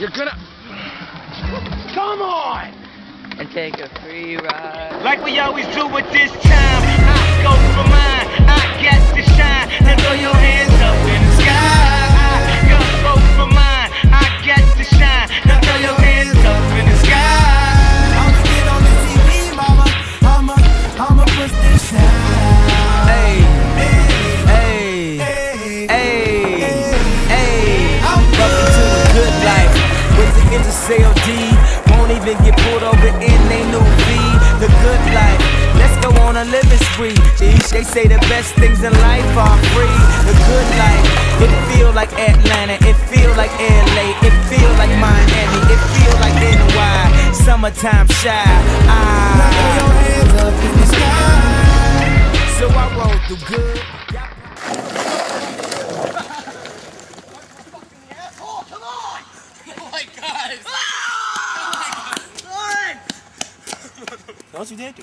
You're gonna. Come on! and take a free ride. Like we always do with this time. Even get pulled over in they new V. The good life. Let's go on a living spree. They, they say the best things in life are free. The good life. It feel like Atlanta. It feel like LA. It feel like Miami. It feel like NY. Summertime Chi. Ah. your hands up in the sky. So I roll through good. Nasıl bir de